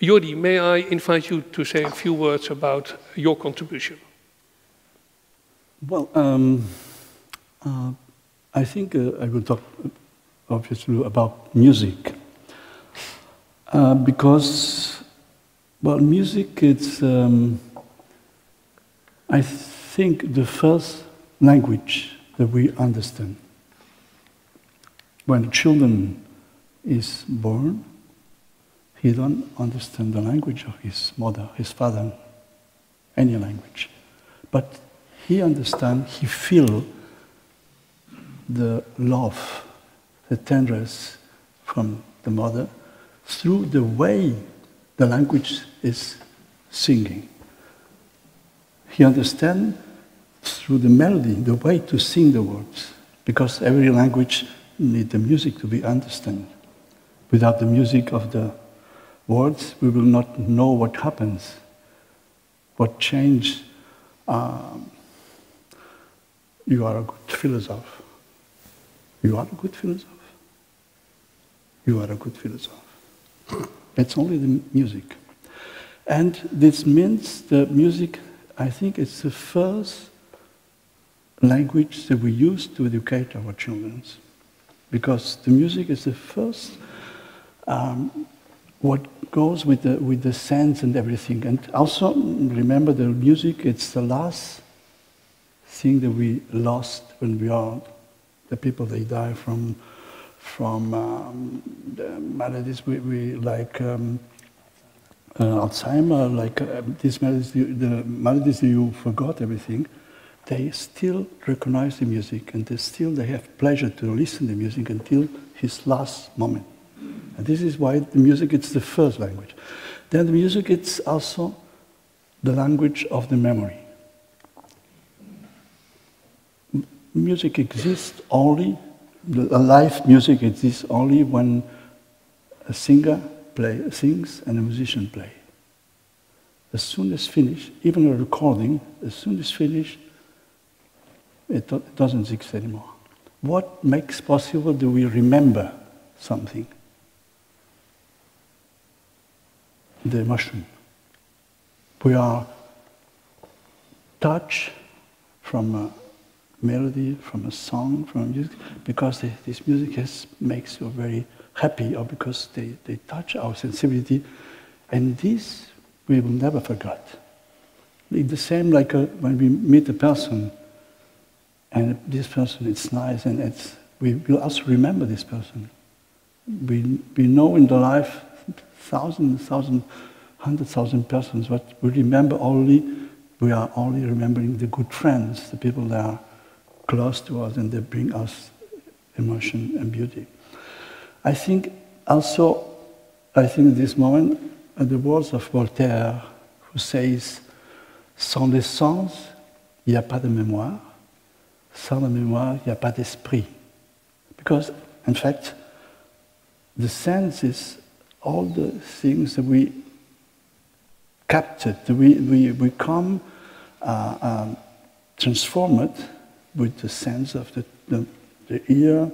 Jordi, may I invite you to say a few words about your contribution? Well, um, uh, I think uh, I will talk obviously about music. Uh, because, well, music, it's, um, I think, the first language that we understand. When children is born, he don't understand the language of his mother, his father, any language. But he understand, he feel the love, the tenderness from the mother through the way the language is singing. He understand through the melody, the way to sing the words, because every language need the music to be understood. Without the music of the words, we will not know what happens, what change. Um, you are a good philosopher. You are a good philosopher. You are a good philosopher. It's only the music. And this means the music, I think it's the first language that we use to educate our children. Because the music is the first um, what goes with the, with the sense and everything. And also remember the music, it's the last thing that we lost when we are the people they die from from um, the maladies we, we like um, uh, Alzheimer, like uh, these maladies, the, maladies you forgot everything, they still recognize the music and they still they have pleasure to listen to the music until his last moment. And this is why the music it's the first language. Then the music it's also the language of the memory. music exists only, a live music exists only when a singer play, sings and a musician plays. As soon as finished, even a recording, as soon as finished, it, do, it doesn't exist anymore. What makes possible do we remember something? The emotion. We are touched from a melody, from a song, from music, because they, this music has, makes you very happy or because they, they touch our sensibility. And this we will never forget. It's the same like a, uh, when we meet a person and this person is nice and it's, we will also remember this person. We, we know in the life thousands, thousand, hundred thousand persons, but we remember only, we are only remembering the good friends, the people that are close to us and they bring us emotion and beauty. I think also, I think at this moment, at the words of Voltaire, who says, sans les sens, il n'y a pas de mémoire. Sans la mémoire, il n'y a pas d'esprit. Because, in fact, the sense is all the things that we captured, we, we, we come uh, um, transformed with the sense of the, the, the ear,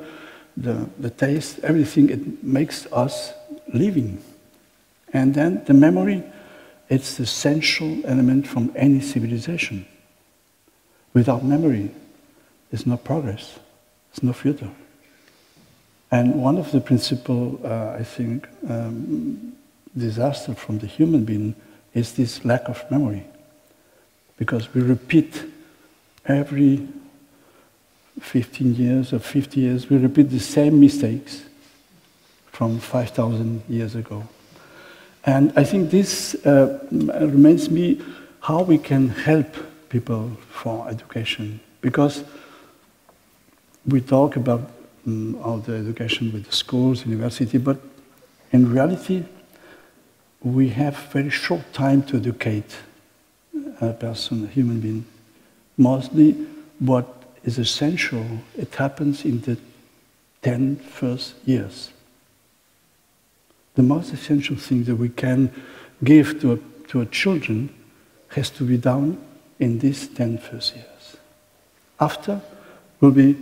the, the taste, everything, it makes us living. And then the memory, it's the essential element from any civilization. Without memory, there's no progress, there's no future. And one of the principal, uh, I think, um, disaster from the human being is this lack of memory. Because we repeat every 15 years or 50 years, we repeat the same mistakes from 5,000 years ago. And I think this uh, reminds me how we can help people for education. Because we talk about um, all the education with the schools, university, but in reality, we have very short time to educate a person, a human being. Mostly what is essential. It happens in the 10 first years. The most essential thing that we can give to, a, to our children has to be done in these 10 first years. After, we'll be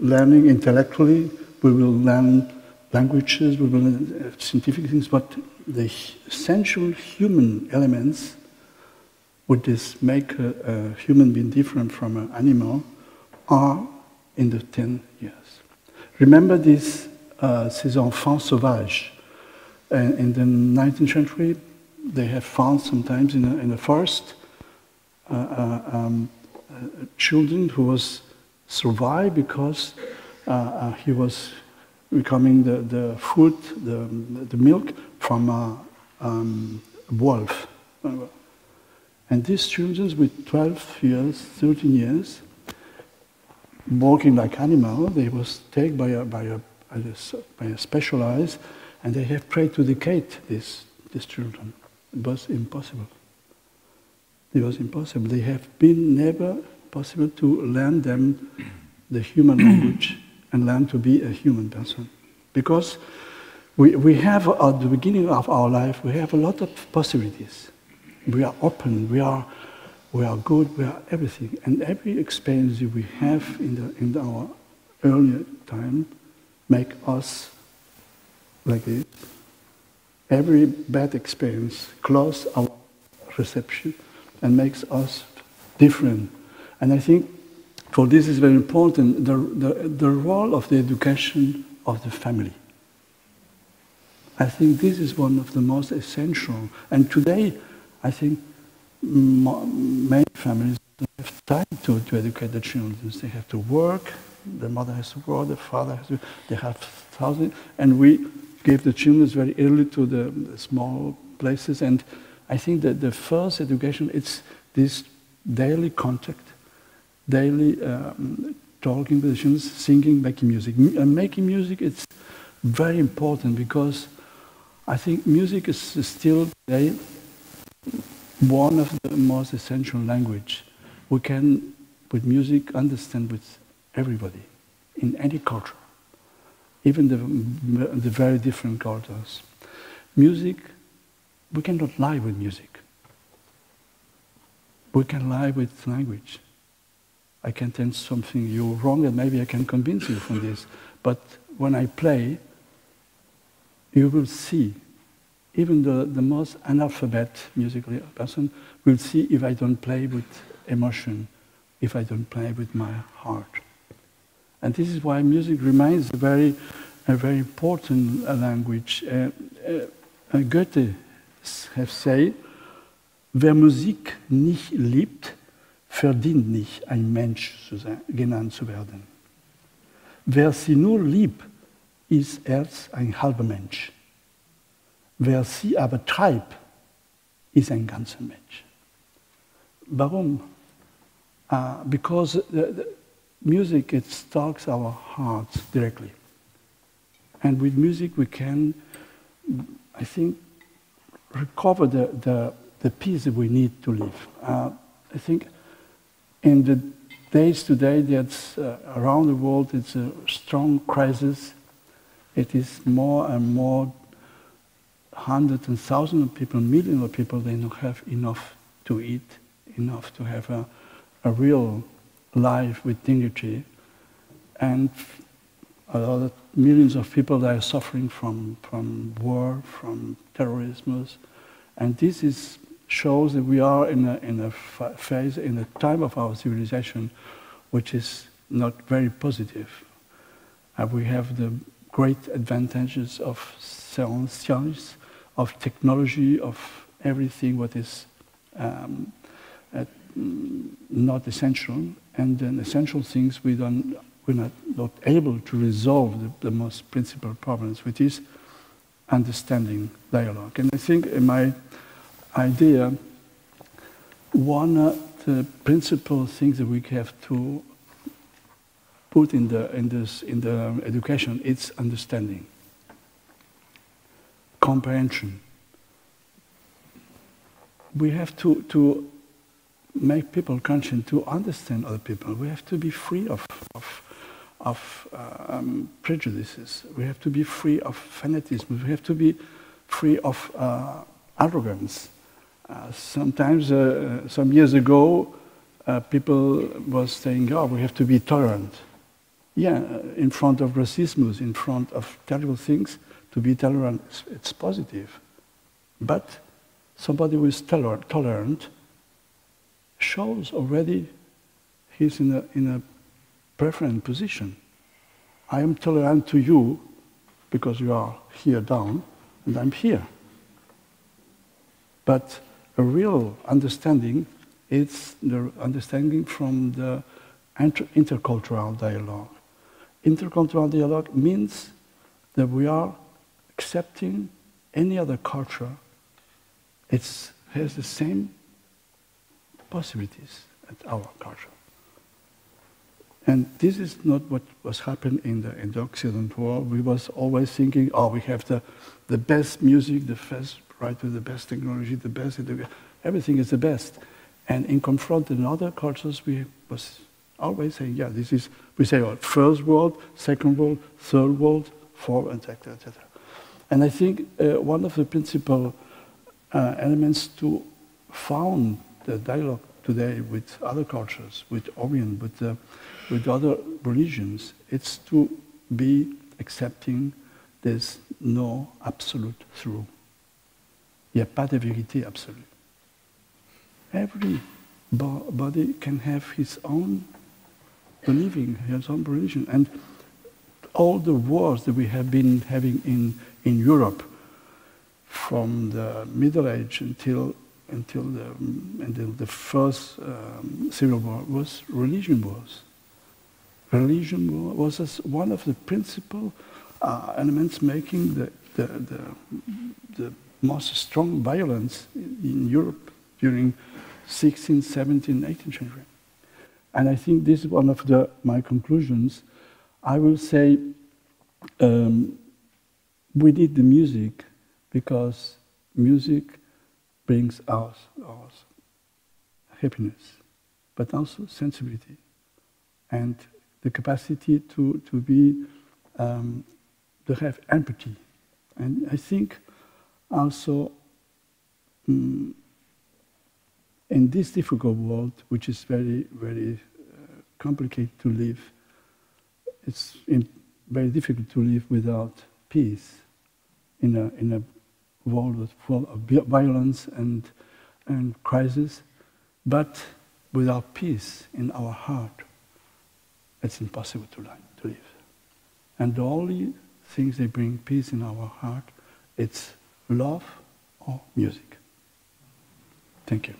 learning intellectually, we will learn languages, we will learn scientific things, but the essential human elements would this make a, a, human being different from an animal are in the 10 years. Remember this, uh, ces enfants sauvages. Uh, in the 19th century, they have found sometimes in, a, in forest uh, uh um, uh, children who was survived because uh, he was becoming the, the food, the, the milk from a um, wolf. And these children with 12 years, 13 years, walking like animal, they was taken by a, by a, by a specialized, and they have tried to educate these, these children. It was impossible. It was impossible. They have been never possible to learn them the human language and learn to be a human person. Because we, we have, at the beginning of our life, we have a lot of possibilities. We are open, we are, we are good, we are everything. And every experience we have in, the, in our earlier time make us like this. Every bad experience close our reception and makes us different. And I think for this is very important, the, the, the role of the education of the family. I think this is one of the most essential. And today, I think many families don't have time to, to educate the children. They have to work, the mother has to work, the father has to, they have thousands, and we gave the children very early to the, the small places. And I think that the first education, it's this daily contact daily um, talking positions, singing, making music. M uh, making music it's very important because I think music is still today one of the most essential language. We can, with music, understand with everybody in any culture, even the, the very different cultures. Music, we cannot lie with music. We can lie with language. I can tell something you're wrong and maybe I can convince you from this. But when I play, you will see, even the, the most analphabet musical person will see if I don't play with emotion, if I don't play with my heart. And this is why music remains a very, a very important language. Uh, uh, Goethe has said, wer Musik nicht liebt, verdient nicht, ein Mensch zu sein, genannt zu werden. Wer sie nur liebt, ist erst ein halber Mensch. Wer sie aber treibt, ist ein ganzer Mensch. Warum? Uh, because the, the music it talks our hearts directly, and with music we can, I think, recover the the, the peace that we need to live. Uh, I think in the days today that's uh, around the world, it's a strong crisis. It is more and more hundreds and thousands of people, millions of people, they don't have enough to eat, enough to have a, a real life with dignity. And a lot of millions of people that are suffering from, from war, from terrorism. And this is shows that we are in a, in a phase, in a time of our civilization, which is not very positive. Uh, we have the great advantages of science, of technology, of everything what is um, uh, not essential, and then essential things we don't, we're not, not able to resolve the, the most principal problems, which is understanding dialogue. And I think in my idea, one of the principal things that we have to put in the, in this, in the education is understanding, comprehension. We have to, to make people conscious to understand other people. We have to be free of, of, of uh, um, prejudices. We have to be free of fanaticism. We have to be free of uh, arrogance. Uh, sometimes, uh, some years ago, uh, people was saying, oh, we have to be tolerant. Yeah, in front of racism, in front of terrible things, to be tolerant, it's positive. But somebody who is tolerant, tolerant shows already he's in a, in a preferent position. I am tolerant to you because you are here down and I'm here. But a real understanding is the understanding from the inter intercultural dialogue. Intercultural dialogue means that we are accepting any other culture. It has the same possibilities as our culture. And this is not what was happening in the, in the Occident world. We was always thinking, oh, we have the, the best music, the best writer, the best technology, the best, everything is the best. And in confronting other cultures, we was always saying, yeah, this is, we say, oh, first world, second world, third world, fourth, etc., etc. And I think uh, one of the principal uh, elements to found the dialogue today with other cultures, with Orient, with, uh, with other religions, it's to be accepting there's no absolute truth. Il n'y a pas de vérité absolue. Every body can have his own believing, his own religion. And all the wars that we have been having in, in Europe from the Middle Age until, until, the, until the first um, Civil War was religion wars. Religion was one of the principal uh, elements making the, the, the, the most strong violence in Europe during 16th, 17th, 18th century. And I think this is one of the, my conclusions. I will say um, we need the music because music brings us, us happiness, but also sensibility and the capacity to, to be, um, to have empathy. And I think also um, in this difficult world, which is very, very uh, complicated to live, it's very difficult to live without peace in a, in a world full of violence and, and crisis. But without peace in our heart, it's impossible to, to live. And the only things that bring peace in our heart, it's love or music. Thank you.